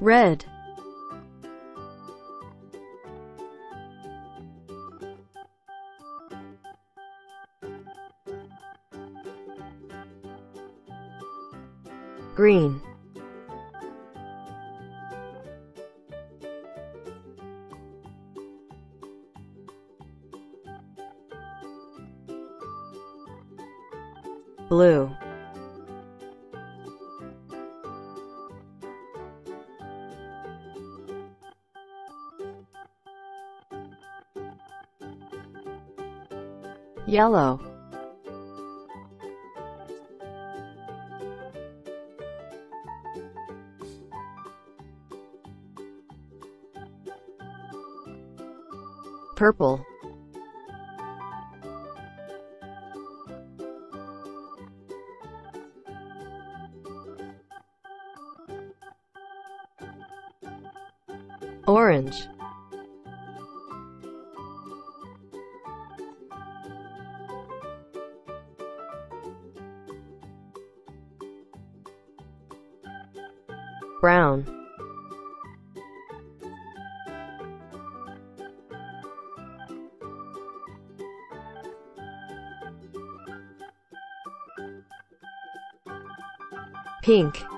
red. Green. Blue yellow. Purple. Orange brown. Pink